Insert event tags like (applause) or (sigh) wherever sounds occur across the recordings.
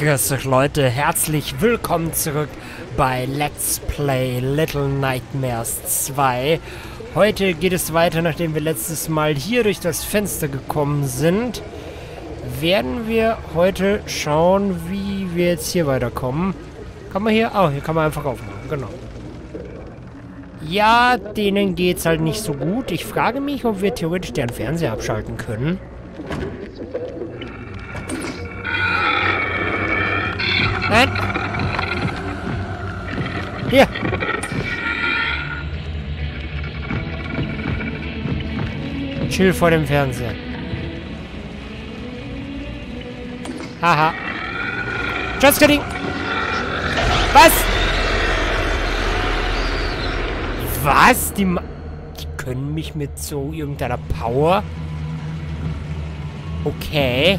Grüß euch Leute, herzlich willkommen zurück bei Let's Play Little Nightmares 2. Heute geht es weiter, nachdem wir letztes Mal hier durch das Fenster gekommen sind. Werden wir heute schauen, wie wir jetzt hier weiterkommen. Kann man hier... Oh, hier kann man einfach aufmachen, genau. Ja, denen geht's halt nicht so gut. Ich frage mich, ob wir theoretisch deren Fernseher abschalten können. Nein. Hier. Chill vor dem Fernseher. Haha. Just kidding. Was? Was? Die, Ma die können mich mit so irgendeiner Power... Okay.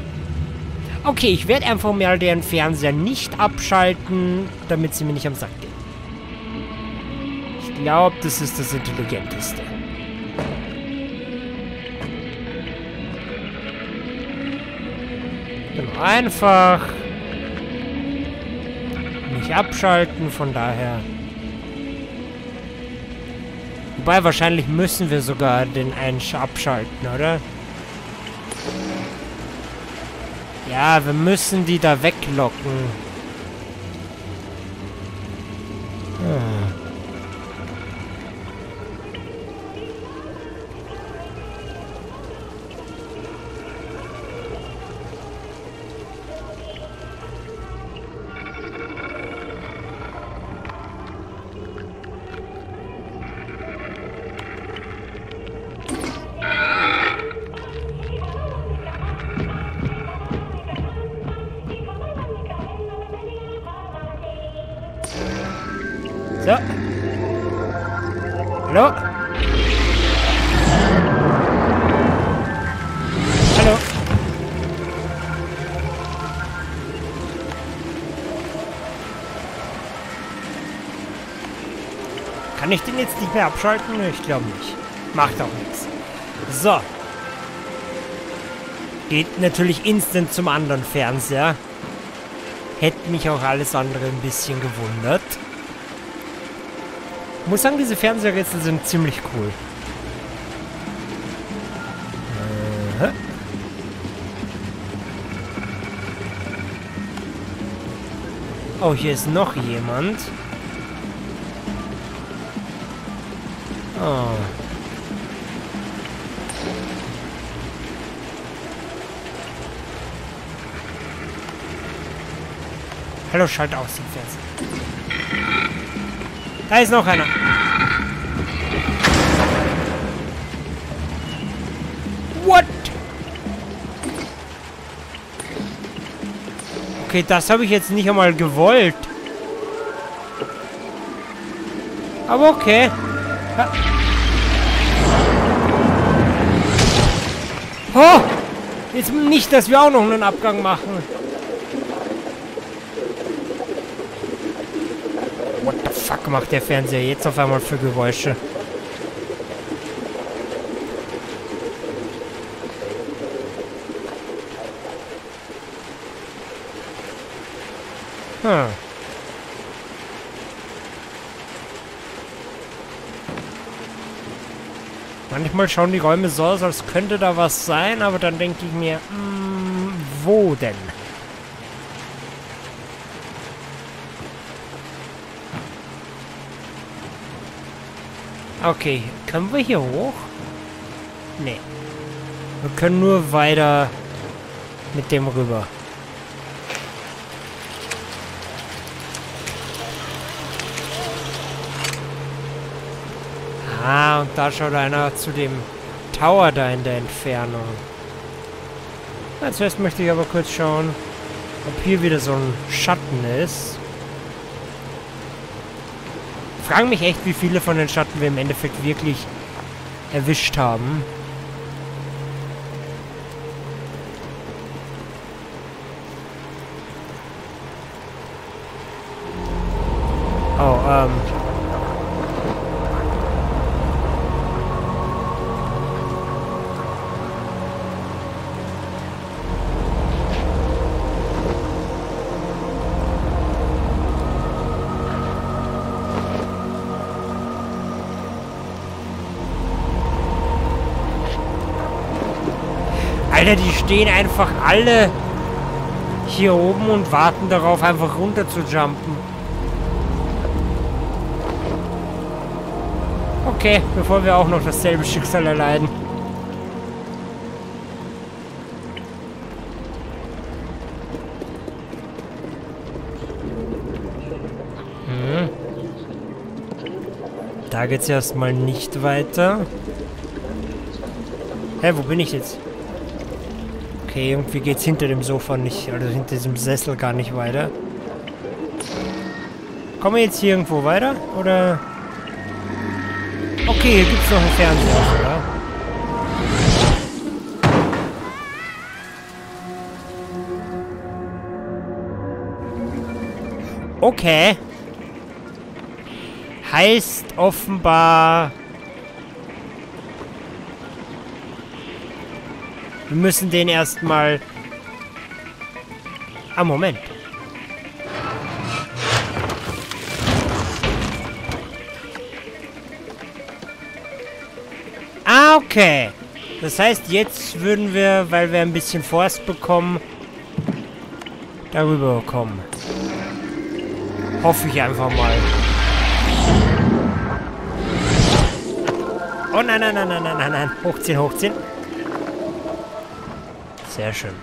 Okay, ich werde einfach mal deren Fernseher nicht abschalten, damit sie mir nicht am Sack gehen. Ich glaube, das ist das Intelligenteste. Genau, einfach nicht abschalten, von daher... Wobei, wahrscheinlich müssen wir sogar den einen abschalten, oder? Ja, wir müssen die da weglocken. Hm. Mehr abschalten? Ich glaube nicht. Macht auch nichts. So. Geht natürlich instant zum anderen Fernseher. Hätte mich auch alles andere ein bisschen gewundert. Muss sagen, diese Fernsehrätsel sind ziemlich cool. Äh. Oh, hier ist noch jemand. Oh. Hallo, schalt aus den Fernseher. Da ist noch einer. What? Okay, das habe ich jetzt nicht einmal gewollt. Aber okay. Oh! Jetzt nicht, dass wir auch noch einen Abgang machen. What the fuck macht der Fernseher jetzt auf einmal für Geräusche? Hm. Manchmal schauen die Räume so aus, als könnte da was sein, aber dann denke ich mir, mh, wo denn? Okay, können wir hier hoch? Nee. Wir können nur weiter mit dem rüber. Ah, und da schaut einer zu dem Tower da in der Entfernung. Na, zuerst möchte ich aber kurz schauen, ob hier wieder so ein Schatten ist. Ich frage mich echt, wie viele von den Schatten wir im Endeffekt wirklich erwischt haben. Stehen einfach alle hier oben und warten darauf, einfach runter zu jumpen. Okay, bevor wir auch noch dasselbe Schicksal erleiden. Hm. Da geht's erstmal nicht weiter. Hä, wo bin ich jetzt? Okay, irgendwie geht's hinter dem Sofa nicht, also hinter diesem Sessel gar nicht weiter. Kommen wir jetzt hier irgendwo weiter? Oder... Okay, hier gibt's noch einen Fernseher, oder? Okay. Heißt offenbar... Wir müssen den erstmal... Ah, Moment. Ah, okay. Das heißt, jetzt würden wir, weil wir ein bisschen Forst bekommen, darüber kommen. Hoffe ich einfach mal. Oh nein, nein, nein, nein, nein, nein, nein. Hochziehen, hochziehen. Sehr schön.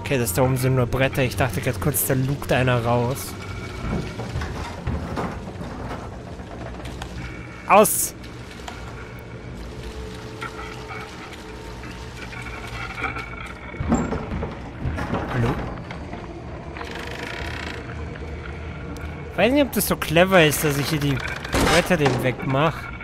Okay, das da oben sind nur Bretter. Ich dachte gerade kurz, da lugt einer raus. Aus! Hallo? Weiß nicht, ob das so clever ist, dass ich hier die Bretter dem wegmache.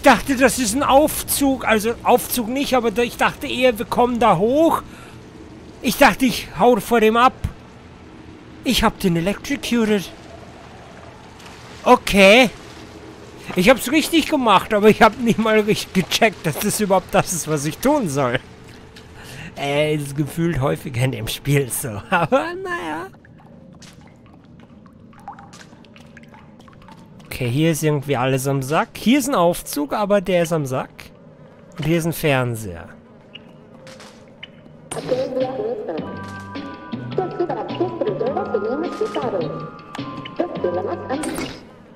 Ich dachte, das ist ein Aufzug. Also Aufzug nicht, aber ich dachte eher, wir kommen da hoch. Ich dachte, ich hau vor dem ab. Ich hab den electrocuted. Okay. Ich hab's richtig gemacht, aber ich hab nicht mal richtig gecheckt, dass das überhaupt das ist, was ich tun soll. Äh, ist gefühlt häufiger in dem Spiel so. (laughs) Aber naja. Okay, hier ist irgendwie alles am Sack. Hier ist ein Aufzug, aber der ist am Sack. Und hier ist ein Fernseher.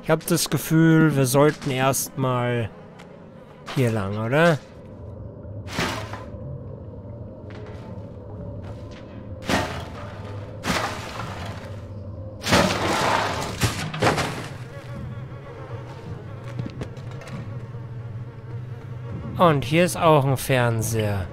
Ich habe das Gefühl, wir sollten erstmal hier lang, oder? Und hier ist auch ein Fernseher.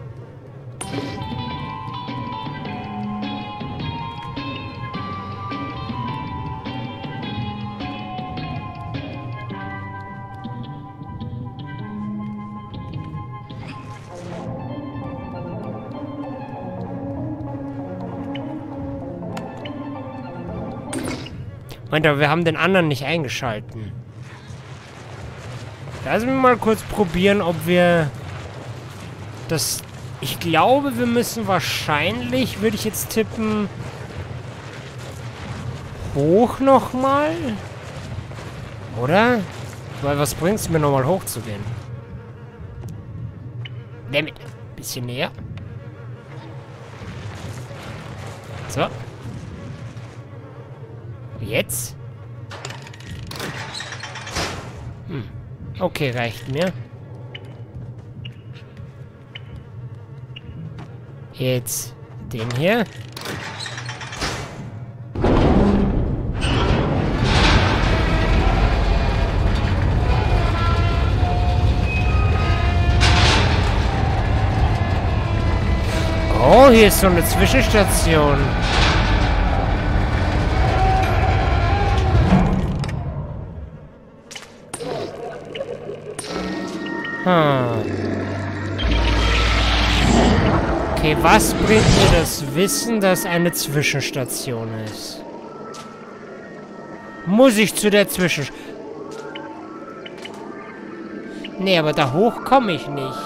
Meint aber, wir haben den anderen nicht eingeschalten. Lass mich mal kurz probieren, ob wir das... Ich glaube, wir müssen wahrscheinlich, würde ich jetzt tippen, hoch nochmal. Oder? Weil was bringt es mir nochmal hoch zu gehen? Damit. Bisschen näher. So. Jetzt? Okay, reicht mir. Jetzt den hier. Oh, hier ist so eine Zwischenstation. Hm. Okay, was bringt mir das Wissen, dass eine Zwischenstation ist? Muss ich zu der Zwischenstation... Nee, aber da hoch komme ich nicht.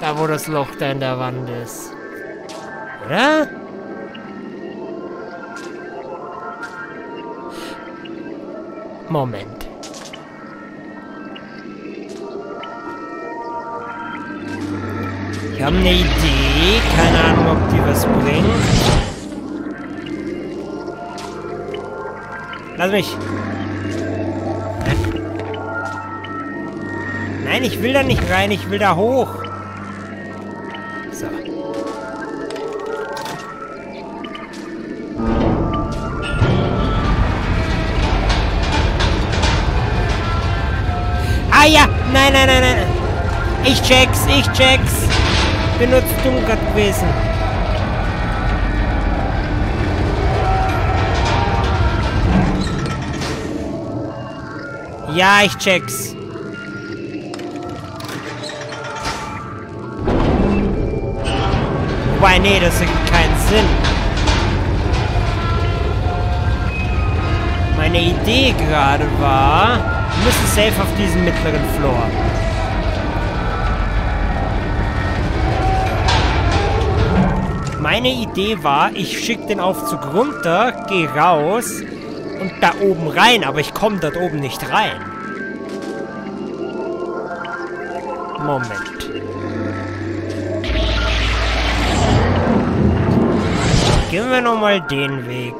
Da, wo das Loch da in der Wand ist. Oder? Moment. Ich habe eine Idee. Keine Ahnung, ob die was bringt. Lass mich. Nein, ich will da nicht rein. Ich will da hoch. So. Ah ja! Nein, nein, nein, nein. Ich check's, ich check's. Bin nur zu dumm gerade gewesen. Ja, ich check's. Wobei, nee, das ergibt keinen Sinn. Meine Idee gerade war, wir müssen safe auf diesen mittleren Floor. Meine Idee war, ich schicke den Aufzug runter, gehe raus und da oben rein, aber ich komme dort oben nicht rein. Moment. Gehen wir nochmal den Weg.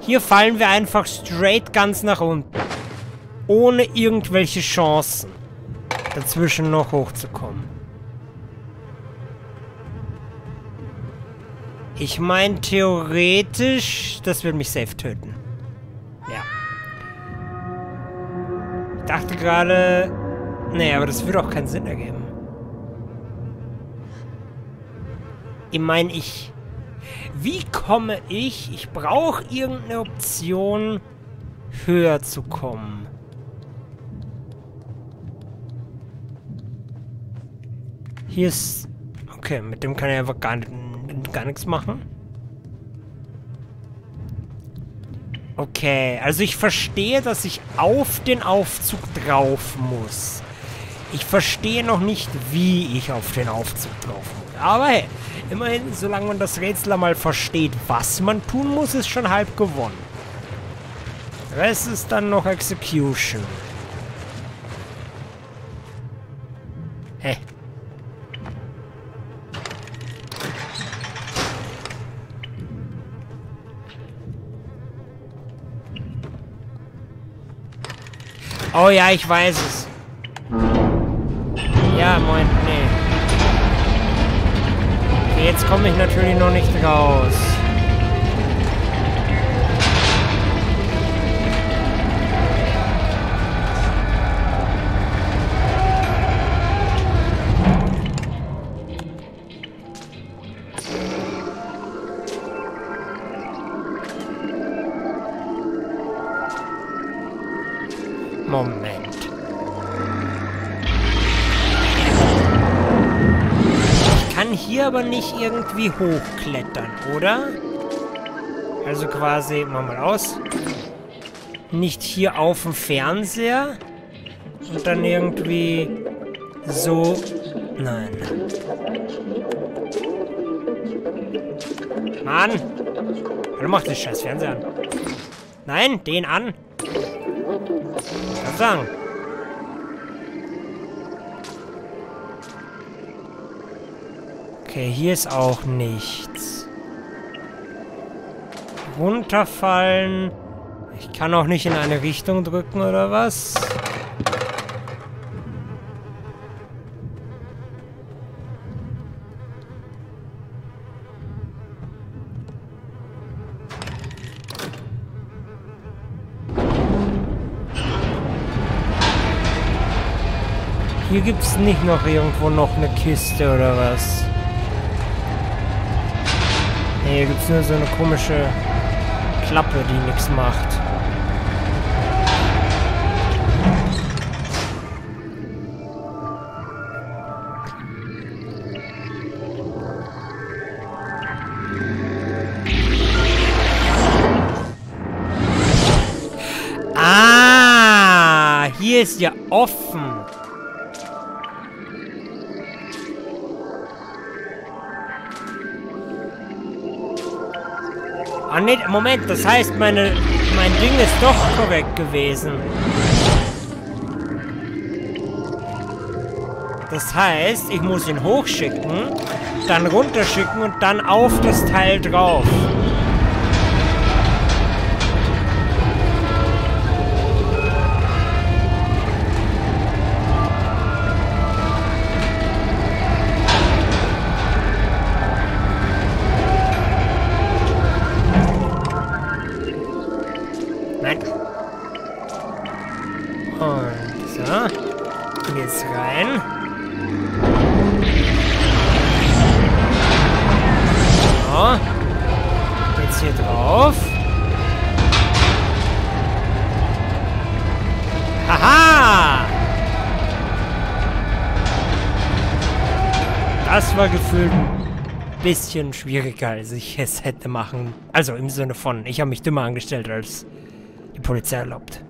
Hier fallen wir einfach straight ganz nach unten. Ohne irgendwelche Chancen, dazwischen noch hochzukommen. Ich meine, theoretisch, das wird mich safe töten. Ja. Ich dachte gerade... Nee, aber das würde auch keinen Sinn ergeben. Ich meine, ich... Wie komme ich... Ich brauche irgendeine Option, höher zu kommen. Hier ist... Okay, mit dem kann ich einfach gar, gar nichts machen. Okay, also ich verstehe, dass ich auf den Aufzug drauf muss. Ich verstehe noch nicht, wie ich auf den Aufzug drauf muss. Aber hey, immerhin, solange man das Rätsel einmal versteht, was man tun muss, ist schon halb gewonnen. Rest ist dann noch Execution. Oh ja, ich weiß es. Ja, moin, nee. Jetzt komme ich natürlich noch nicht raus. Irgendwie hochklettern, oder? Also quasi, machen wir mal aus. Nicht hier auf dem Fernseher. Und dann irgendwie so... Nein. Mann! Warum macht das scheiß Fernseher an? Nein, den an! Was sagen? Okay, hier ist auch nichts. Runterfallen. Ich kann auch nicht in eine Richtung drücken, oder was? Hier gibt es nicht noch irgendwo noch eine Kiste oder was. Hier gibt es nur so eine komische Klappe, die nichts macht. Ah, hier ist ja Ah, nee, Moment, das heißt, meine, mein Ding ist doch korrekt gewesen. Das heißt, ich muss ihn hochschicken, dann runterschicken und dann auf das Teil drauf. Bisschen schwieriger, als ich es hätte machen. Also im Sinne von, ich habe mich dümmer angestellt, als die Polizei erlaubt.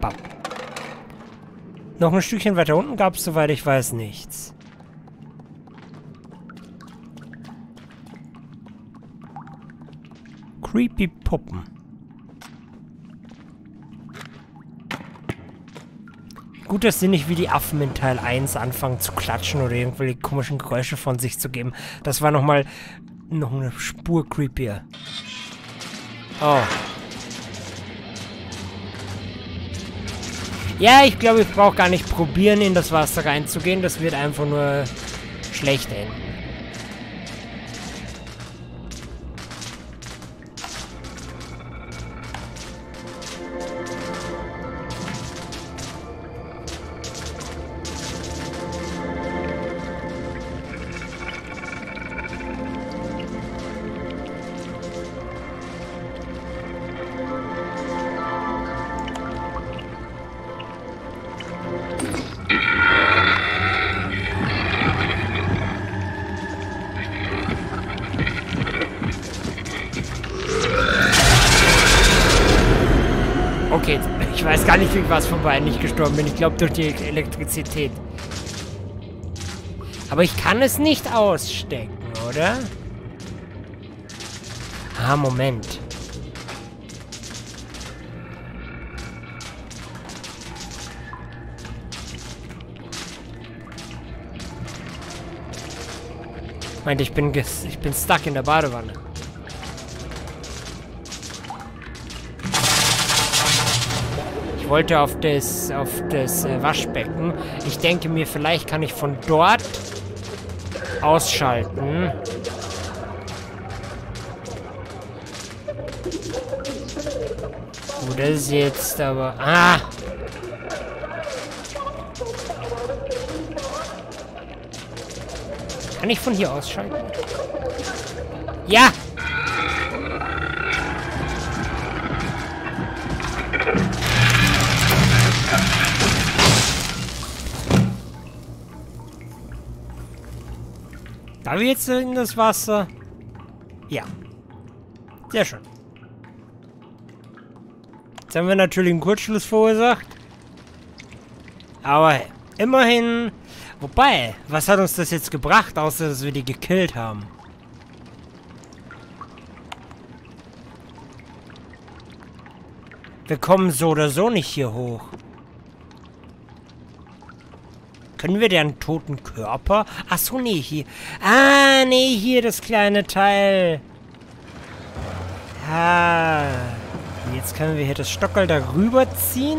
Bam. Noch ein Stückchen weiter unten gab es, soweit ich weiß, nichts. Creepy Puppen. Gut, dass sie nicht wie die Affen in Teil 1 anfangen zu klatschen oder irgendwelche komischen Geräusche von sich zu geben. Das war nochmal noch eine Spur creepier. Oh. Ja, ich glaube, ich brauche gar nicht probieren, in das Wasser reinzugehen. Das wird einfach nur schlecht enden. Weiß gar nicht, wie was von beiden nicht gestorben bin. Ich glaube durch die Elektrizität. Aber ich kann es nicht ausstecken, oder? Ah, Moment. Meinte, ich bin ich bin stuck in der Badewanne. Wollte auf das auf das äh, Waschbecken. Ich denke mir, vielleicht kann ich von dort ausschalten. Gut, das ist jetzt aber... Ah! Kann ich von hier ausschalten? Ja! Darf ich jetzt in das Wasser? Ja. Sehr schön. Jetzt haben wir natürlich einen Kurzschluss verursacht. Aber immerhin... Wobei, was hat uns das jetzt gebracht, außer dass wir die gekillt haben? Wir kommen so oder so nicht hier hoch. Können wir deren toten Körper? Achso, nee, hier. Ah, nee, hier das kleine Teil. Ah. Jetzt können wir hier das Stockerl darüber ziehen.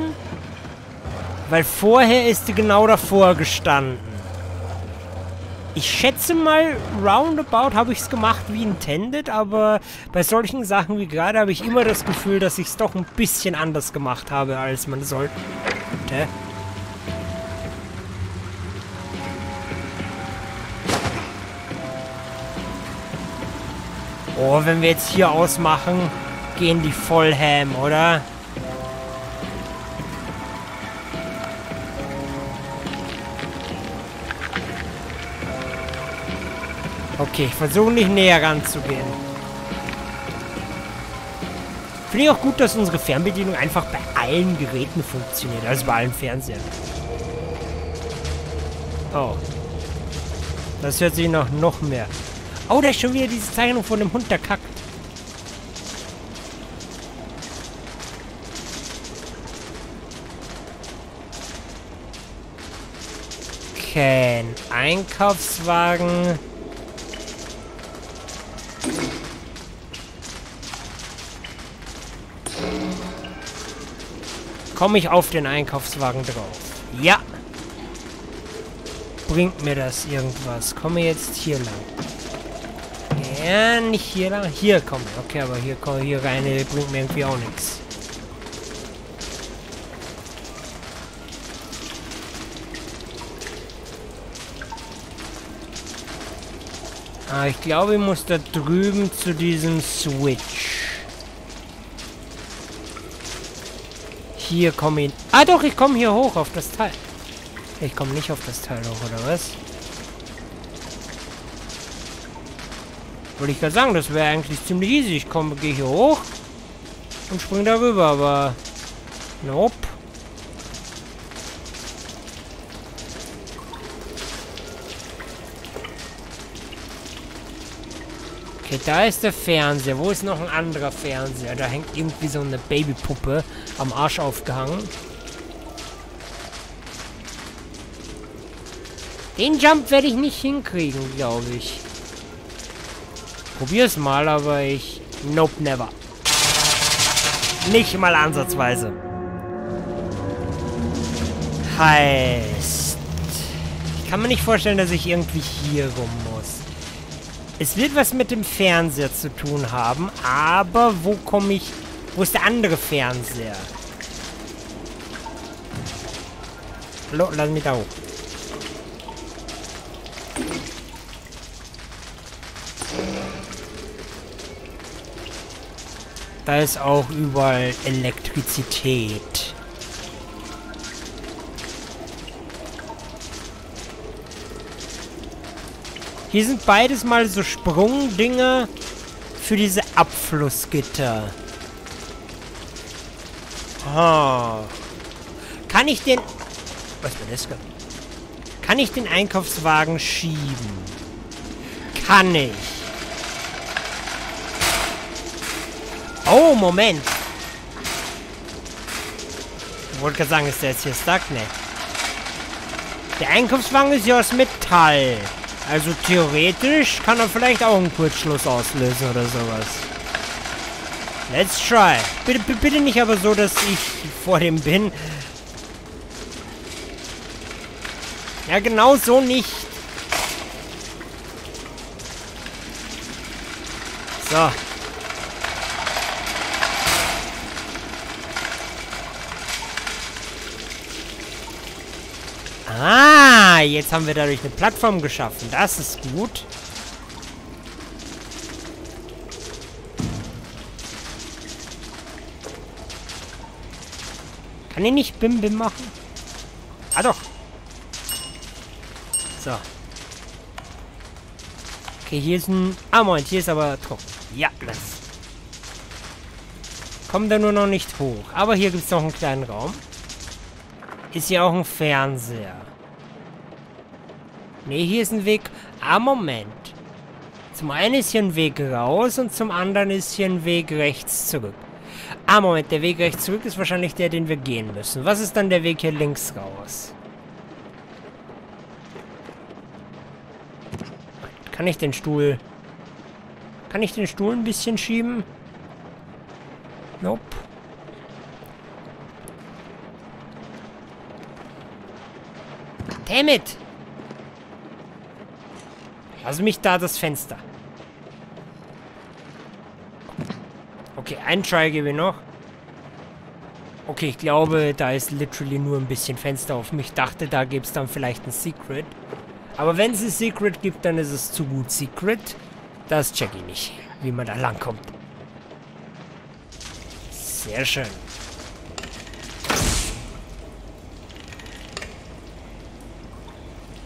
Weil vorher ist die genau davor gestanden. Ich schätze mal, roundabout habe ich es gemacht wie intended, aber bei solchen Sachen wie gerade habe ich immer das Gefühl, dass ich es doch ein bisschen anders gemacht habe, als man sollte. Oh, wenn wir jetzt hier ausmachen, gehen die voll ham, oder? Okay, ich versuche nicht näher ranzugehen. Finde ich auch gut, dass unsere Fernbedienung einfach bei allen Geräten funktioniert, also bei allen Fernsehern. Oh. Das hört sich noch, noch mehr. Oh, da ist schon wieder diese Zeichnung von dem Hund, der kackt. Kein Einkaufswagen. Komme ich auf den Einkaufswagen drauf? Ja. Bringt mir das irgendwas? Komme jetzt hier lang. Ja, nicht hier lang. Hier komme ich. Okay, aber hier, hier rein bringt mir irgendwie auch nichts. Ah, ich glaube, ich muss da drüben zu diesem Switch. Hier komme ich... Ah doch, ich komme hier hoch auf das Teil. Ich komme nicht auf das Teil hoch, oder was? Wollte ich gerade sagen, das wäre eigentlich ziemlich easy. Ich komme, gehe hier hoch und springe darüber, aber... Nope. Okay, da ist der Fernseher. Wo ist noch ein anderer Fernseher? Da hängt irgendwie so eine Babypuppe am Arsch aufgehangen. Den Jump werde ich nicht hinkriegen, glaube ich. Probier's mal, aber ich... Nope, never. Nicht mal ansatzweise. Heißt... Ich kann mir nicht vorstellen, dass ich irgendwie hier rum muss. Es wird was mit dem Fernseher zu tun haben, aber wo komme ich... Wo ist der andere Fernseher? Hallo, lass mich da hoch. Da ist auch überall Elektrizität. Hier sind beides mal so Sprungdinger für diese Abflussgitter. Oh. Kann ich den... Was war das? Kann ich den Einkaufswagen schieben? Kann ich. Oh, Moment. Ich wollte gerade sagen, ist der jetzt hier stuck? Ne. Der Einkaufswagen ist ja aus Metall. Also theoretisch kann er vielleicht auch einen Kurzschluss auslösen oder sowas. Let's try. Bitte, bitte nicht aber so, dass ich vor dem bin. Ja, genau so nicht. So. Ah, jetzt haben wir dadurch eine Plattform geschaffen. Das ist gut. Kann ich nicht Bim Bim machen? Ah doch. So. Okay, hier ist ein... Ah, Moment, hier ist aber trocken. Ja, das. Kommt da nur noch nicht hoch. Aber hier gibt es noch einen kleinen Raum. Ist hier auch ein Fernseher. Ne, hier ist ein Weg... Ah, Moment. Zum einen ist hier ein Weg raus und zum anderen ist hier ein Weg rechts zurück. Ah, Moment, der Weg rechts zurück ist wahrscheinlich der, den wir gehen müssen. Was ist dann der Weg hier links raus? Kann ich den Stuhl... Kann ich den Stuhl ein bisschen schieben? Nope. Damn it! Lass mich da das Fenster. Okay, ein Try gebe ich noch. Okay, ich glaube, da ist literally nur ein bisschen Fenster auf mich. dachte, da gibt es dann vielleicht ein Secret. Aber wenn es ein Secret gibt, dann ist es zu gut Secret. Das check ich nicht, wie man da langkommt. Sehr schön.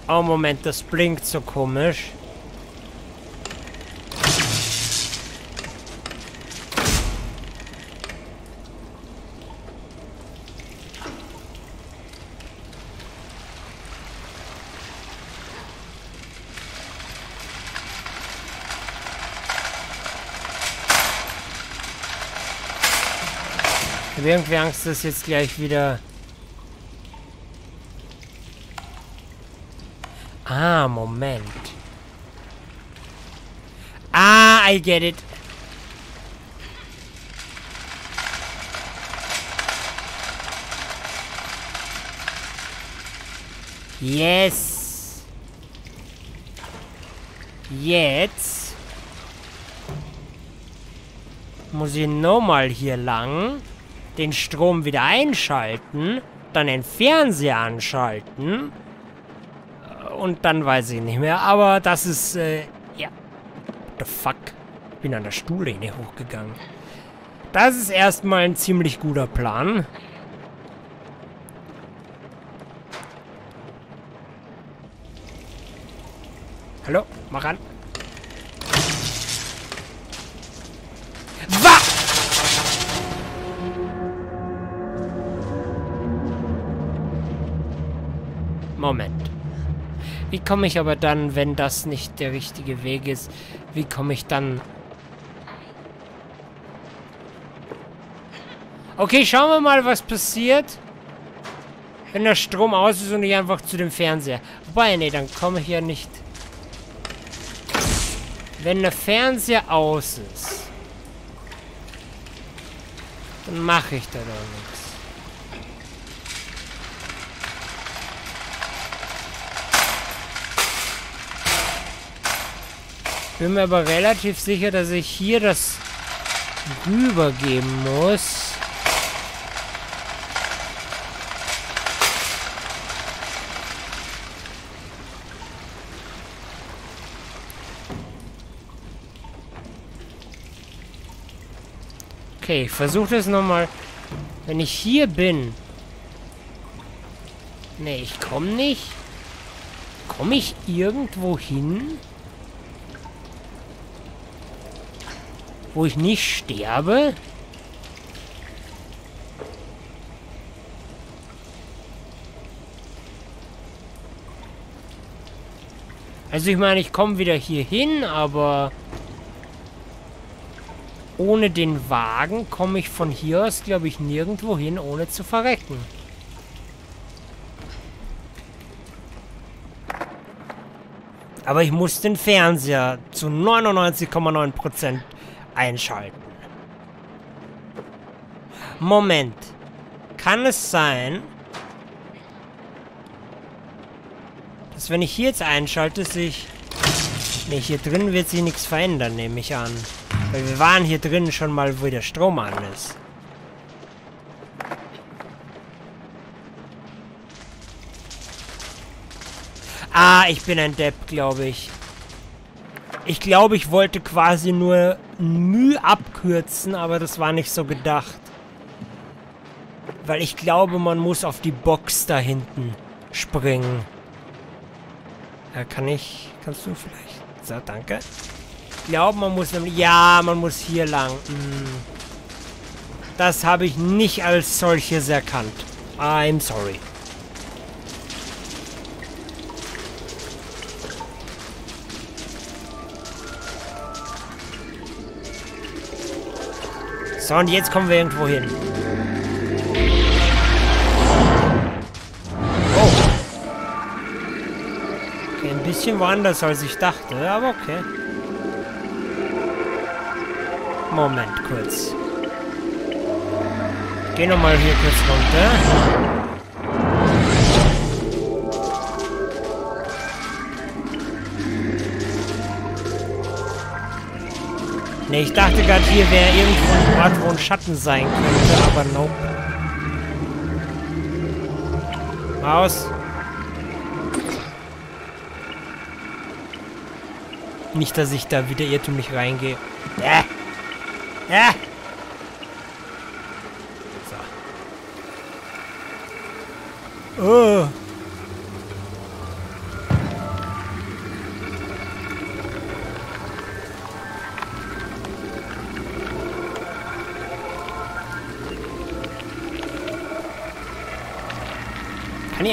Oh, Moment, das blinkt so komisch. Ich habe irgendwie Angst, dass jetzt gleich wieder... Ah, Moment. Ah, I get it. Yes. Jetzt muss ich nochmal hier lang, den Strom wieder einschalten, dann den Fernseher anschalten und dann weiß ich nicht mehr. Aber das ist, äh, ja. What the fuck? Ich bin an der Stuhllehne hochgegangen. Das ist erstmal ein ziemlich guter Plan. Hallo? Mach an. Wie komme ich aber dann, wenn das nicht der richtige Weg ist, wie komme ich dann... Okay, schauen wir mal, was passiert, wenn der Strom aus ist und ich einfach zu dem Fernseher... Wobei, nee, dann komme ich ja nicht... Wenn der Fernseher aus ist, dann mache ich da doch nichts. Bin mir aber relativ sicher, dass ich hier das rübergeben muss. Okay, ich versuche das nochmal. Wenn ich hier bin. Nee, ich komme nicht. Komme ich irgendwo hin? Wo ich nicht sterbe? Also ich meine, ich komme wieder hier hin, aber... Ohne den Wagen komme ich von hier aus, glaube ich, nirgendwo hin, ohne zu verrecken. Aber ich muss den Fernseher zu 99,9% einschalten. Moment. Kann es sein, dass wenn ich hier jetzt einschalte, sich... Ne, hier drin wird sich nichts verändern, nehme ich an. Weil wir waren hier drin schon mal, wo der Strom an ist. Ah, ich bin ein Depp, glaube ich. Ich glaube, ich wollte quasi nur Mühe abkürzen, aber das war nicht so gedacht. Weil ich glaube, man muss auf die Box da hinten springen. Ja, kann ich... Kannst du vielleicht... So, danke glaube, man muss... Ja, man muss hier lang. Hm. Das habe ich nicht als solches erkannt. I'm sorry. So, und jetzt kommen wir irgendwo hin. Oh. Okay, ein bisschen woanders, als ich dachte, aber okay. Moment, kurz. Geh nochmal hier kurz runter. Ne, ich dachte gerade, hier wäre irgendwo ein Ort, wo ein Schatten sein könnte, aber nope. Aus. Nicht, dass ich da wieder irrtümlich reingehe. Äh. Ja.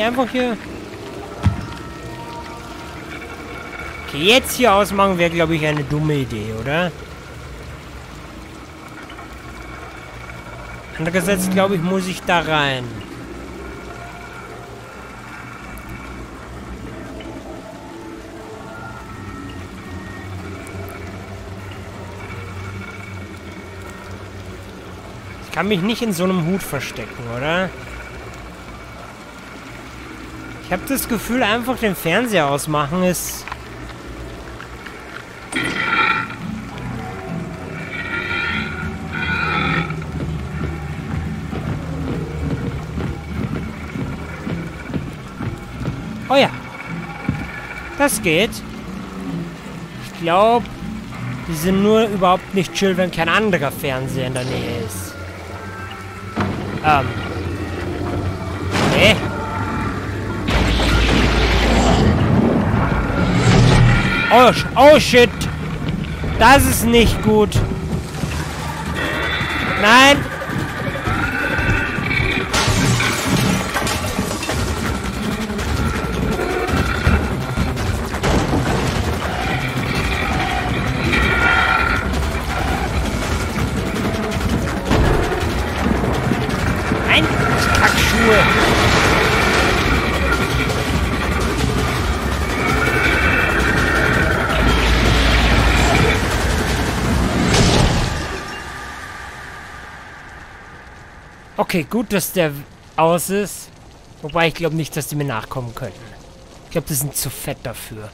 Einfach hier... Okay, jetzt hier ausmachen wäre, glaube ich, eine dumme Idee, oder? Andererseits glaube ich, muss ich da rein. Ich kann mich nicht in so einem Hut verstecken, oder? Ich habe das Gefühl, einfach den Fernseher ausmachen ist Oh ja. Das geht. Ich glaube, die sind nur überhaupt nicht chill, wenn kein anderer Fernseher in der Nähe ist. Ähm. Nee. Oh, oh shit. Das ist nicht gut. Nein. Okay, gut, dass der aus ist. Wobei ich glaube nicht, dass die mir nachkommen könnten. Ich glaube, die sind zu fett dafür.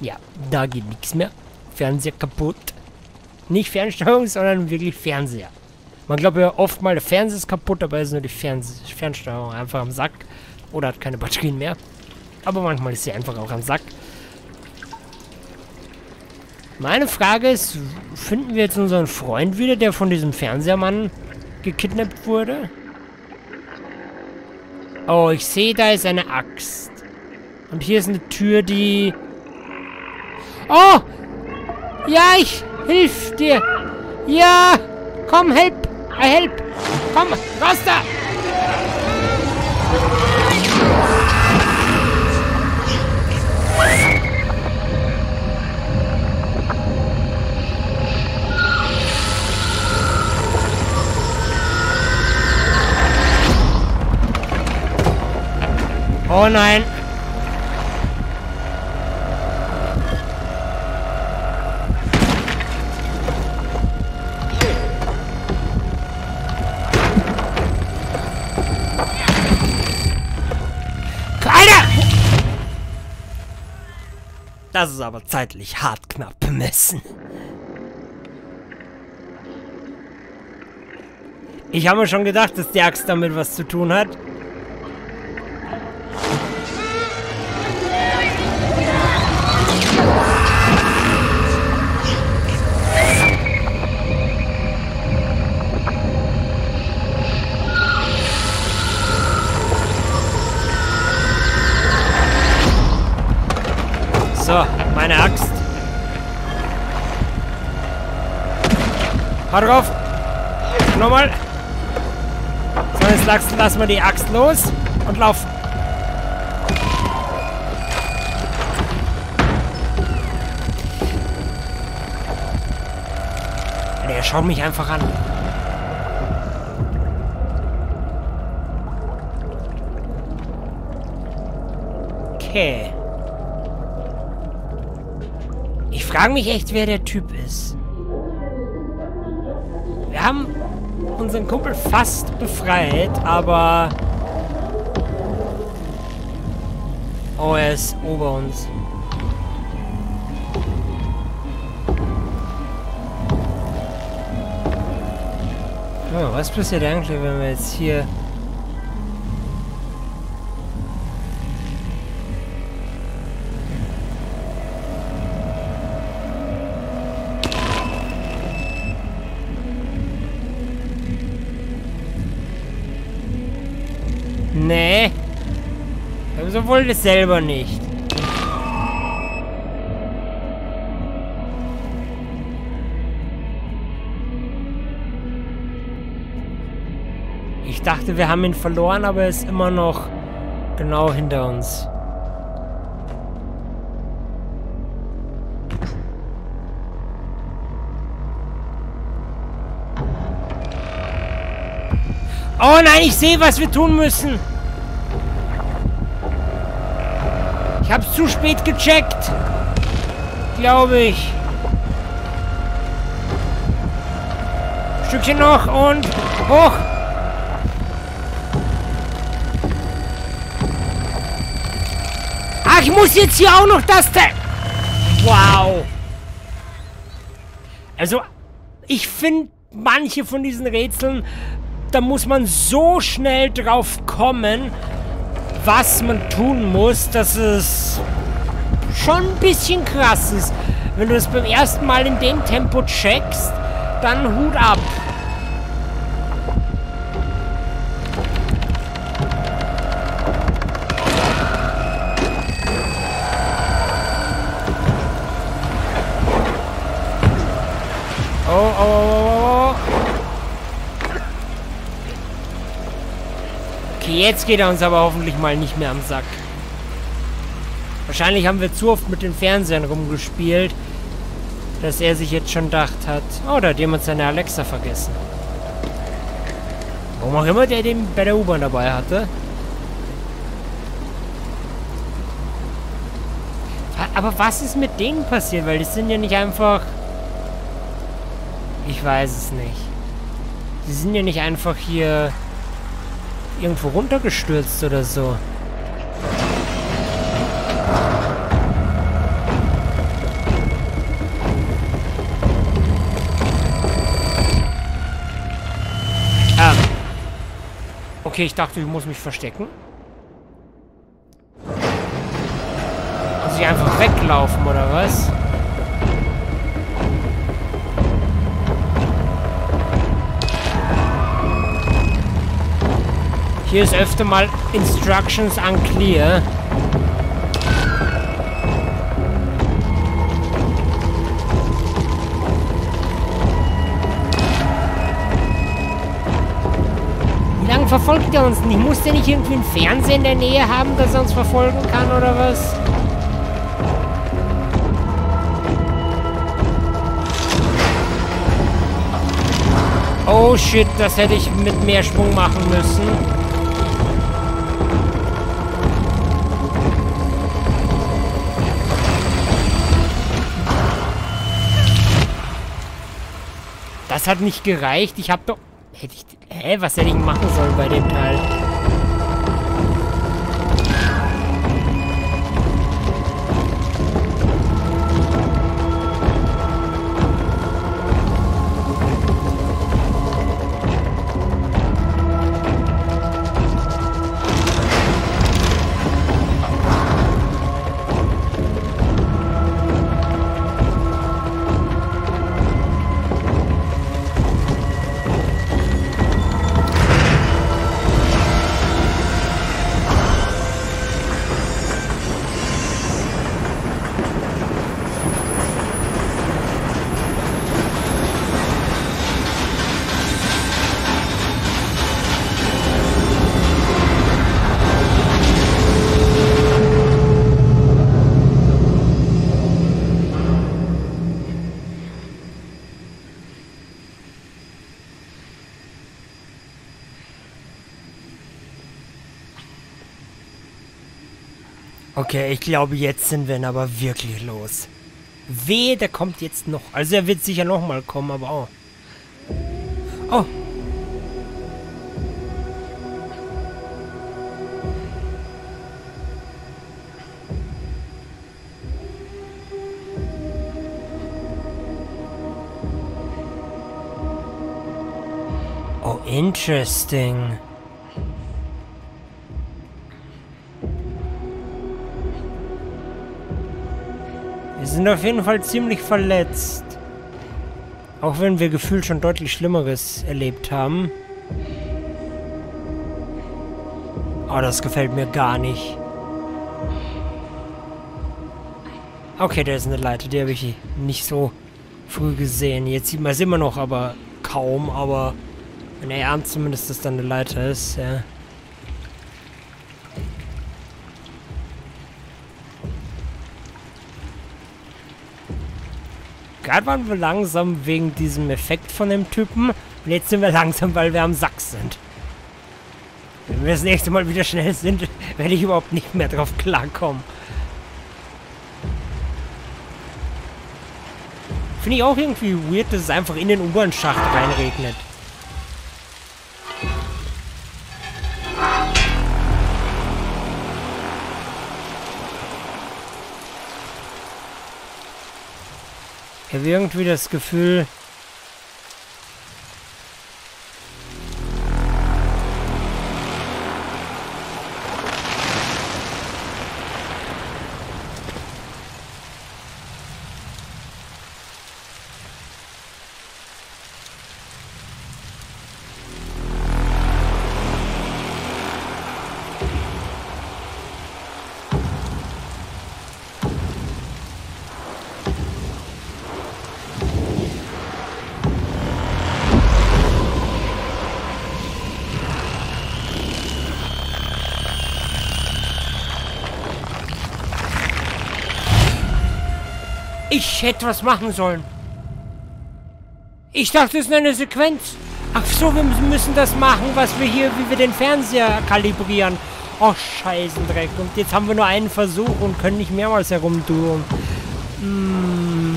Ja, da geht nichts mehr. Fernseher kaputt. Nicht Fernsteuerung, (laughs) sondern wirklich Fernseher. Man glaubt ja oft mal, der Fernseher ist kaputt, aber ist nur die Fernse Fernsteuerung einfach am Sack. Oder hat keine Batterien mehr. Aber manchmal ist sie einfach auch am Sack. Meine Frage ist, finden wir jetzt unseren Freund wieder, der von diesem Fernsehermann gekidnappt wurde? Oh, ich sehe, da ist eine Axt. Und hier ist eine Tür, die... Oh! Ja, ich hilf dir. Ja! Komm, help! I help! Komm, raus da! Oh nein. Das ist aber zeitlich hart knapp bemessen. Ich habe mir schon gedacht, dass die Axt damit was zu tun hat. So, meine Axt. Hau drauf. Nochmal. So, jetzt lassen wir die Axt los und laufen. Der schaut mich einfach an. Okay. Frage mich echt, wer der Typ ist. Wir haben unseren Kumpel fast befreit, aber... Oh, er ist ober uns. Oh, was passiert eigentlich, wenn wir jetzt hier wollte es selber nicht. Ich dachte, wir haben ihn verloren, aber er ist immer noch genau hinter uns. Oh nein, ich sehe, was wir tun müssen. Ich habe zu spät gecheckt. Glaube ich. Stückchen noch und hoch. Ach, ich muss jetzt hier auch noch das... Te wow. Also, ich finde manche von diesen Rätseln, da muss man so schnell drauf kommen, was man tun muss, dass es schon ein bisschen krass ist. Wenn du es beim ersten Mal in dem Tempo checkst, dann Hut ab. Jetzt geht er uns aber hoffentlich mal nicht mehr am Sack. Wahrscheinlich haben wir zu oft mit den Fernsehern rumgespielt, dass er sich jetzt schon gedacht hat, oh, da hat jemand seine Alexa vergessen. Warum auch immer der den bei der U-Bahn dabei hatte. Aber was ist mit denen passiert? Weil die sind ja nicht einfach... Ich weiß es nicht. Die sind ja nicht einfach hier irgendwo runtergestürzt oder so. Ähm. Okay, ich dachte, ich muss mich verstecken. Muss ich einfach weglaufen, oder was? Hier ist öfter mal Instructions unclear. Wie lange verfolgt er uns nicht? Muss der nicht irgendwie ein Fernseher in der Nähe haben, dass er uns verfolgen kann, oder was? Oh shit, das hätte ich mit mehr Schwung machen müssen. Das hat nicht gereicht. Ich habe doch... Hätte ich... Hä? Was hätte ich machen sollen bei dem Teil? Okay, ich glaube, jetzt sind wir aber wirklich los. Wehe, der kommt jetzt noch. Also er wird sicher nochmal kommen, aber auch. Oh. Oh, interesting. Sind auf jeden Fall ziemlich verletzt. Auch wenn wir gefühlt schon deutlich Schlimmeres erlebt haben. Oh, das gefällt mir gar nicht. Okay, da ist eine Leiter, die habe ich nicht so früh gesehen. Jetzt sieht man es immer noch, aber kaum. Aber wenn er ahnt zumindest, dass da eine Leiter ist, ja. Gerade waren wir langsam wegen diesem Effekt von dem Typen. Und jetzt sind wir langsam, weil wir am Sack sind. Wenn wir das nächste Mal wieder schnell sind, (laughs) werde ich überhaupt nicht mehr drauf klarkommen. Finde ich auch irgendwie weird, dass es einfach in den U-Bahn-Schacht reinregnet. Ich habe irgendwie das Gefühl, Ich hätte was machen sollen. Ich dachte, es ist eine Sequenz. Ach so, wir müssen das machen, was wir hier, wie wir den Fernseher kalibrieren. Oh, Scheißendreck. Und jetzt haben wir nur einen Versuch und können nicht mehrmals herumtun. Hm.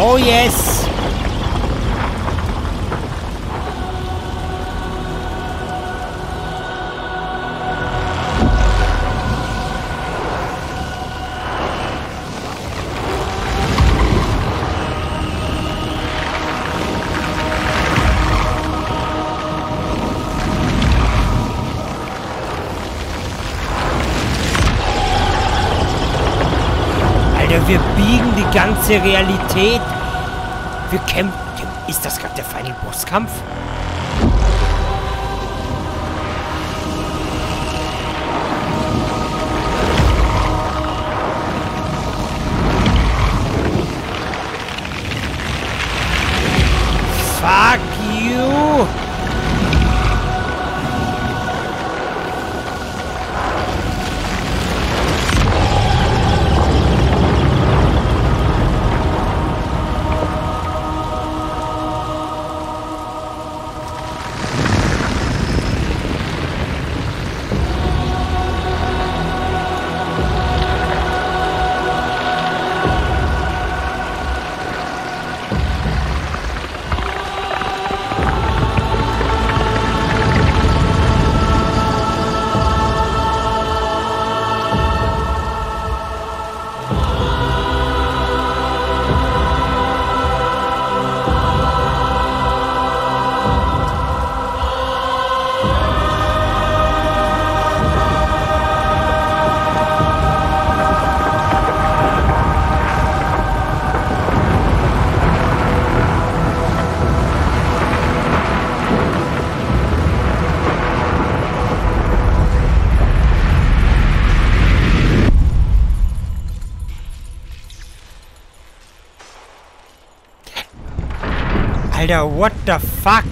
Oh yes! Ganze Realität. Wir kämpfen. Ist das gerade der Final Bosskampf? Fuck Alter, what the fuck?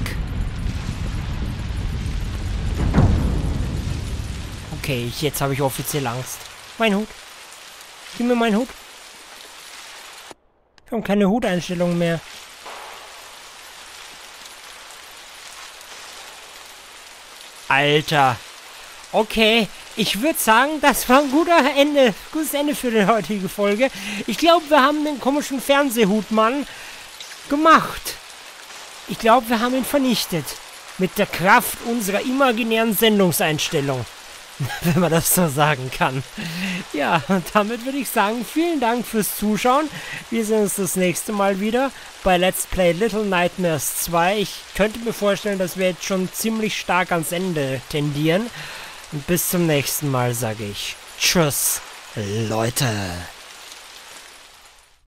Okay, jetzt habe ich offiziell Angst. Mein Hut. Gib mir meinen Hut. Ich habe keine Huteinstellung mehr. Alter. Okay, ich würde sagen, das war ein guter Ende, gutes Ende für die heutige Folge. Ich glaube, wir haben den komischen Fernsehhutmann gemacht. Ich glaube, wir haben ihn vernichtet. Mit der Kraft unserer imaginären Sendungseinstellung. (laughs) Wenn man das so sagen kann. Ja, und damit würde ich sagen, vielen Dank fürs Zuschauen. Wir sehen uns das nächste Mal wieder bei Let's Play Little Nightmares 2. Ich könnte mir vorstellen, dass wir jetzt schon ziemlich stark ans Ende tendieren. Und bis zum nächsten Mal sage ich Tschüss, Leute.